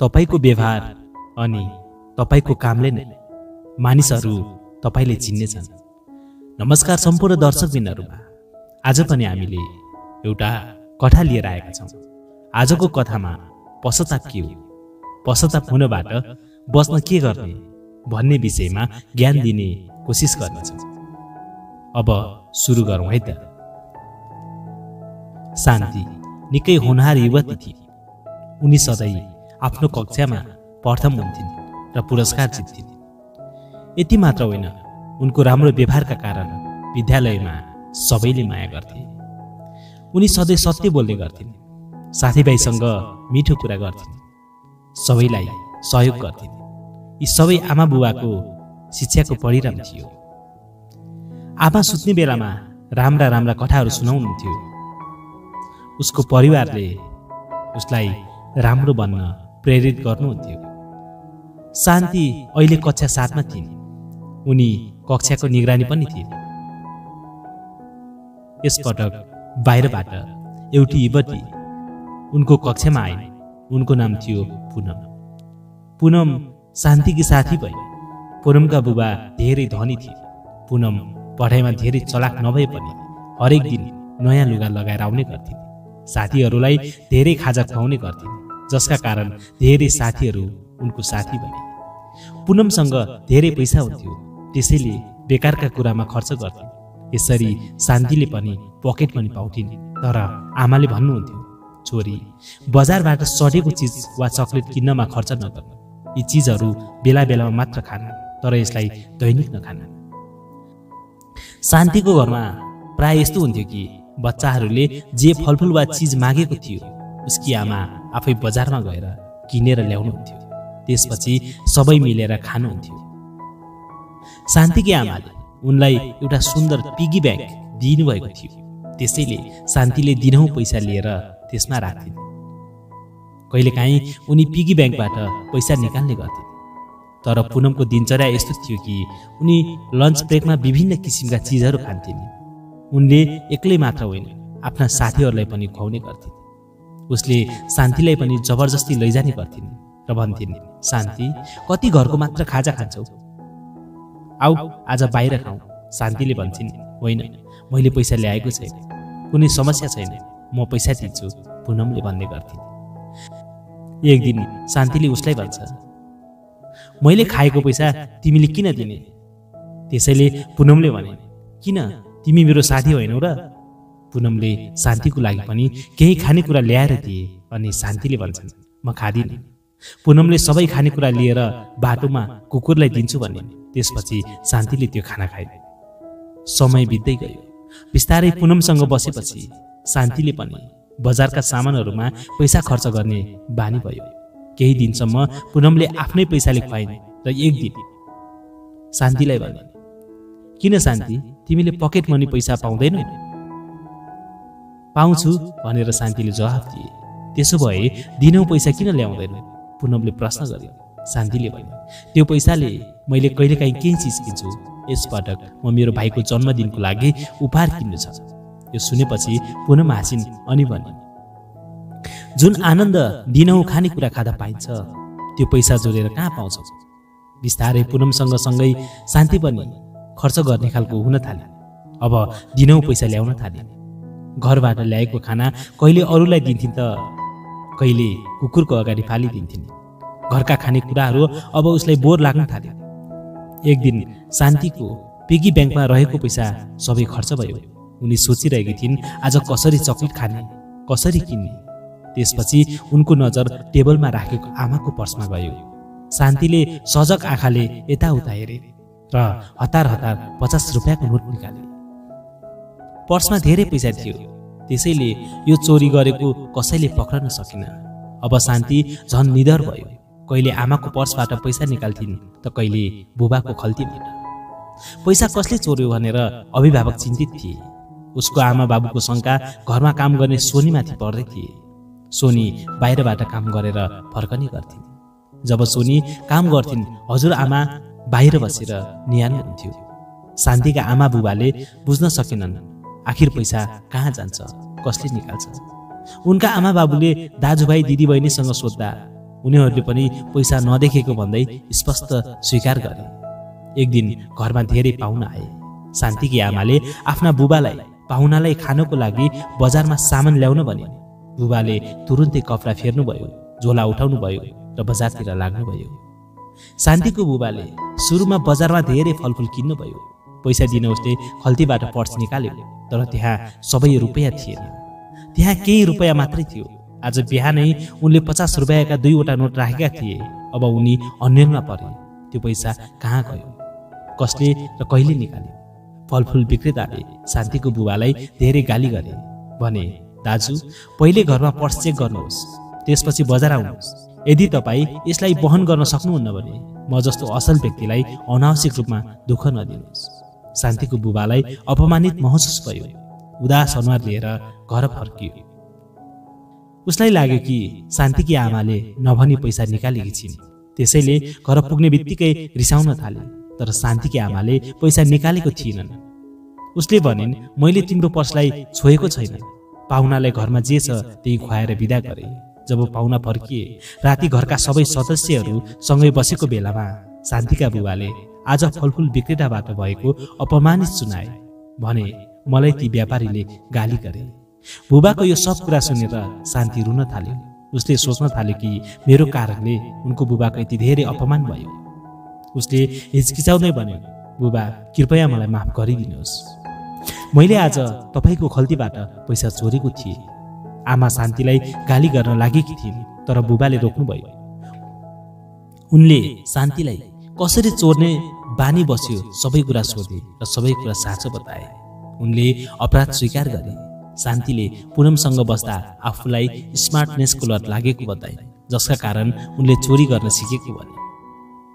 तपाईँको व्यवहार अनि तपाईँको कामले नै मानिसहरू तपाईँले चिन्नेछन् नमस्कार सम्पूर्ण दर्शकबिनहरूमा। आज पनि हामीले एउटा कथा लिएर आएका छौँ। आजको कथामा पश्चाताप के हो? पश्चाताप हुनबाट बस्न के गर्ने भन्ने विषयमा ज्ञान दिने कोसिस गर्नेछौँ। अब सुरु गरौँ है त। शान्ति। निकै होनहार युवती थिए। उनी सधैँ आफ्नो कक्षामा प्रथम हुन्थिन् र पुरस्कार जित्थिन्। यति मात्र होइन उनको राम्रो व्यवहारका कारण विद्यालयमा सबैले माया गर्थे। उनी सधैँ सत्य बोल्ने गर्थिन् साथीभाइसँग मिठो कुरा गर्थिन् सबैलाई सहयोग गर्थिन्। यी सबै आमा बुबाको शिक्षाको परिणाम थियो। आमा सुत्ने बेलामा राम्रा राम्रा कथाहरू सुनाउनुहुन्थ्यो। उसको परिवारले उसलाई राम्रो बन्न प्रेरित गर्नुहुन्थ्यो। शान्ति अहिले कक्षा सातमा थिइन्। उनी कक्षाको निगरानी पनि थिइन्। यसपटक बाहिरबाट एउटी युवती उनको कक्षामा आइन्। उनको नाम थियो पुनम। पुनम शान्तिकी साथी भए पुनमका बुबा धेरै धनी थिए पुनम पढाइमा धेरै चलाक नभए पनि हरेक दिन नयाँ लुगा लगाएर आउने गर्थिन्। साथीहरूलाई धेरै खाजा खुवाउने गर्थिन्। जसका कारण धेरै साथीहरू उनको साथी बने। पुनमसँग धेरै पैसा हुन्थ्यो। त्यसैले बेकारका कुरामा खर्च गर्थिन् यसरी शान्तिले पनि पकेट पनि पाउँथिन्। तर आमाले भन्नुहुन्थ्यो छोरी बजारबाट सडेको चिज वा चक्लेट किन्नमा खर्च नगर्नु यी चिजहरू बेला बेलामा मात्र खान तर यसलाई दैनिक नखान। शान्तिको घरमा प्राय यस्तो हुन्थ्यो कि बच्चाहरूले जे फलफुल वा चिज मागेको थियो उसकी आमा आफै बजारमा गएर किनेर ल्याउनुहुन्थ्यो। त्यसपछि सबै मिलेर खानुहुन्थ्यो। शान्तिकी आमाले उनलाई एउटा सुन्दर पिगी ब्याङ्क दिनुभएको थियो। त्यसैले शान्तिले दिनहुँ पैसा लिएर त्यसमा राख्थिन् कहिलेकाहीँ उनी पिगी ब्याङ्कबाट पैसा निकाल्ने गर्थिन्। तर पुनमको दिनचर्या यस्तो थियो कि उनी लन्च ब्रेकमा विभिन्न किसिमका चिजहरू खान्थिन्। उनले एक्लै मात्र होइन आफ्ना साथीहरूलाई पनि खुवाउने गर्थिन्। उसले शान्तिलाई पनि जबरजस्ती लैजाने गर्थिन् र भन्थिन् शान्ति कति घरको मात्र खाजा खान्छौ? आऊ आज बाहिर खाउँ शान्तिले भन्छन् होइन मैले पैसा ल्याएको छैन। कुनै समस्या छैन। म पैसा दिन्छु पुनमले भन्ने गर्थिन्। एक दिन शान्तिले उसलाई भन्छ मैले खाएको पैसा तिमीले किन दिने? त्यसैले पुनमले भने किन? तिमी मेरो साथी होइनौ र पुनमले शान्तिको लागि पनि केही खानेकुरा ल्याएर दिए अनि शान्तिले भन्छन् म खाँदिनँ। पुनमले सबै खानेकुरा लिएर बाटोमा कुकुरलाई दिन्छु भने त्यसपछि शान्तिले त्यो खाना खाए समय बित्दै गयो। बिस्तारै पुनमसँग बसेपछि शान्तिले पनि बजारका सामानहरूमा पैसा खर्च गर्ने बानी भयो। केही दिनसम्म पुनमले आफ्नै पैसाले खुवाइन् र एक दिन शान्तिलाई भने किन शान्ति? तिमीले पकेट मनी पैसा पाउँदैनौ पाउँछु भनेर शान्तिले जवाफ दिए। त्यसो भए दिनौ पैसा किन ल्याउँदैनौ? पुनमले प्रश्न गर्यो। शान्तिले भन्यो त्यो पैसाले मैले कहिलेकाहीँ केही चिज किन्छु। यसपटक म मेरो भाइको जन्मदिनको लागि उपहार किन्नु छ यो सुनेपछि पुनम हाँसिन् अनि भने जुन आनन्द दिनहुँ खानेकुरा खाँदा पाइन्छ त्यो पैसा जोडेर कहाँ पाउँछ बिस्तारै पुनमसँग सँगै शान्ति पनि खर्च गर्ने खालको हुन थाले अब दिनहुँ पैसा ल्याउन थाले घरबाट ल्याएको खाना कहिले अरूलाई दिन्थिन् त कहिले कुकुरको अगाडि फालिदिन्थिन्। घरका खानेकुराहरू अब उसलाई बोर लाग्न थाल्यो। एक दिन शान्तिको पिगी ब्याङ्कमा रहेको पैसा सबै खर्च भयो। उनी सोचिरहेकी थिइन् आज कसरी चक्लेट खाने कसरी किन्ने? त्यसपछि उनको नजर टेबलमा राखेको आमाको पर्समा गयो। शान्तिले सजग आँखाले यताउता हेरे र हतार हतार पचास रुपियाँको नोट निकाले। पर्समा धेरै पैसा थियो। त्यसैले यो चोरी गरेको कसैले पक्रन सकेन। अब शान्ति झन् निधर भयो। कहिले आमाको पर्सबाट पैसा निकाल्थिन् त कहिले बुबाको खल्तीबाट पैसा कसले चोर्यो भनेर अभिभावक चिन्तित थिए। उसको आमा बाबुको शङ्का घरमा काम गर्ने सोनीमाथि पर्दै थिए। सोनी बाहिरबाट काम गरेर फर्कने गर्थिन्। जब सोनी काम गर्थिन् हजुर आमा बाहिर बसेर निहाल्नुहुन्थ्यो शान्तिका आमा बुबाले बुझ्न सकेनन् आखिर पैसा कहाँ जान्छ? कसले निकाल्छ? उनका आमा बाबुले दाजुभाइ दिदीबहिनीसँग सोद्धा। उनीहरूले पनि पैसा नदेखेको भन्दै स्पष्ट स्वीकार गरे। एक दिन घरमा धेरै पाहुना आए। शान्तिकी आमाले आफ्ना बुबालाई पाहुनालाई खानको लागि बजारमा सामान ल्याउन भने। बुबाले तुरुन्तै कपडा फेर्नुभयो झोला उठाउनु भयो र बजारतिर लाग्नुभयो। शान्तिको बुबाले सुरुमा बजारमा धेरै फलफुल किन्नुभयो। पैसा दिन उसले खल्तीबाट पर्स निकाल्यो तर त्यहाँ सबै रुपियाँ थिएन। त्यहाँ केही रुपियाँ मात्रै थियो। आज बिहानै उनले पचास रुपियाँका दुईवटा नोट राखेका थिए। अब उनी अन्यलमा परे। त्यो पैसा कहाँ गयो? कसले र कहिले निकाल्यो फलफुल विक्रेताले शान्तिको बुबालाई धेरै गाली गरे। भने दाजु पहिले घरमा पर्स चेक गर्नुहोस्। त्यसपछि बजार आउनुहोस्। यदि तपाईँ यसलाई वहन गर्न सक्नुहुन्न भने म जस्तो असल व्यक्तिलाई अनावश्यक रूपमा दुःख नदिनुहोस्। शान्तिको बुबालाई अपमानित महसुस भयो। उदास अनुहार लिएर घर फर्कियो। उसलाई लाग्यो कि शान्तिकी आमाले नभनी पैसा निकालेकी छिन्। त्यसैले घर पुग्ने बित्तिकै रिसाउन थाले तर शान्तिकी आमाले पैसा निकालेको थिएनन्। उसले भनिन् मैले तिम्रो पर्सलाई छोएको छैन। पाहुनालाई घरमा जे छ त्यही खुवाएर विदा गरे। जब पाहुना फर्किए राति घरका सबै सदस्यहरू सँगै बसेको बेलामा शान्तिका बुबाले आज फलफुल विक्रेताबाट भएको अपमानित सुनाए। भने मलाई ती व्यापारीले गाली गरे। बुबाको यो सब कुरा सुनेर शान्ति रुन थाल्यो। उसले सोच्न थाल्यो कि मेरो कारणले उनको बुबाको यति धेरै अपमान भयो। उसले हिचकिचाउँदै भन्यो बुबा कृपया मलाई माफ गरिदिनुहोस्। मैले आज तपाईँको खल्तीबाट पैसा चोरेको थिएँ। आमा शान्तिलाई गाली गर्न लागेकी थिइन् तर बुबाले रोक्नुभयो। उनले शान्तिलाई कसरी चोर्ने बानी बस्यो सबै कुरा सोधे र सबै कुरा साँचो बताए। उनले अपराध स्वीकार गरे। शान्तिले पुनमसँग बस्दा आफूलाई स्मार्टनेसको लत लागेको बताए जसका कारण उनले चोरी गर्न सिकेको भने।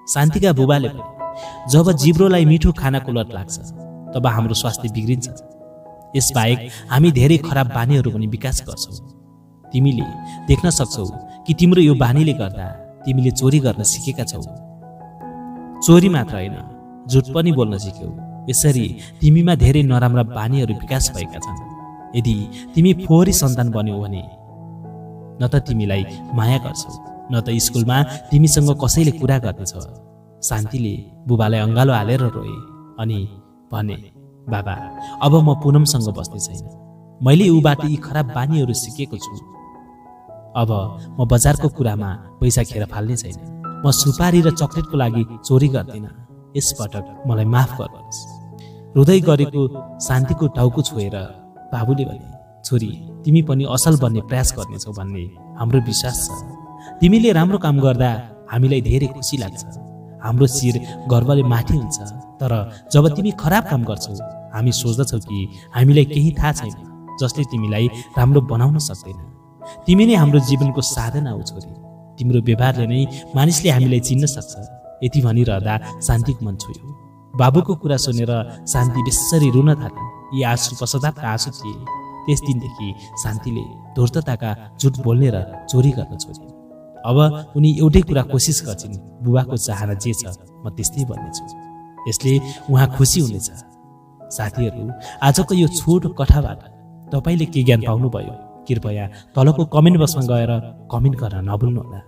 शान्तिका बुबाले भने जब जिब्रोलाई मिठो खानाको लत लाग्छ तब हाम्रो स्वास्थ्य बिग्रिन्छ। यसबाहेक हामी धेरै खराब बानीहरू पनि विकास गर्छौँ। तिमीले देख्न सक्छौ कि तिम्रो यो बानीले गर्दा तिमीले चोरी गर्न सिकेका छौ। चोरी मात्र होइन झुट पनि बोल्न सिक्यौ। यसरी तिमीमा धेरै नराम्रा बानीहरू विकास भएका छन्। यदि तिमी फोहोरी सन्तान बन्यौ भने न त तिमीलाई माया गर्छौ न त स्कुलमा तिमीसँग कसैले कुरा गर्नेछ। शान्तिले बुबालाई अङ्गालो हालेर रोए अनि भने बाबा अब म पुनमसँग बस्ने छैन। मैले ऊबाट यी खराब बानीहरू सिकेको छु। अब म बजारको कुरामा पैसा खेर फाल्ने छैन। म सुपारी र चक्लेटको लागि चोरी गर्दिनँ। यसपटक मलाई माफ गर्नुहोस्। हृदय गरेको शान्तिको टाउको छोएर बाबुले भने छोरी तिमी पनि असल बन्ने प्रयास गर्नेछौ भन्ने हाम्रो विश्वास छ। तिमीले राम्रो काम गर्दा हामीलाई धेरै खुसी लाग्छ। हाम्रो शिर गर्वले माथि हुन्छ। तर जब तिमी खराब काम गर्छौ हामी सोच्दछौ कि हामीलाई केही थाहा छैन जसले तिमीलाई राम्रो बनाउन सक्दैन। तिमी नै हाम्रो जीवनको साधना हो छोरी। तिम्रो व्यवहारले नै मानिसले हामीलाई चिन्न सक्छ। यति भनिरहँदा शान्तिको मन छोयो। बाबुको कुरा सुनेर शान्ति बेसरी रुन थाले यी आँसु पश्चातापका आँसु थिए। त्यस दिनदेखि शान्तिले धूर्तताका झुट बोल्ने र चोरी गर्न छोडे अब उनी एउटै कुरा कोसिस गर्छिन् बुबाको चाहना जे छ म त्यस्तै भन्नेछु। यसले उहाँ खुसी हुनेछ। साथीहरू आजको यो छोटो कथाबाट तपाईँले के ज्ञान पाउनुभयो? कृपया तलको कमेन्ट बक्समा गएर कमेन्ट गर्न नभुल्नुहोला।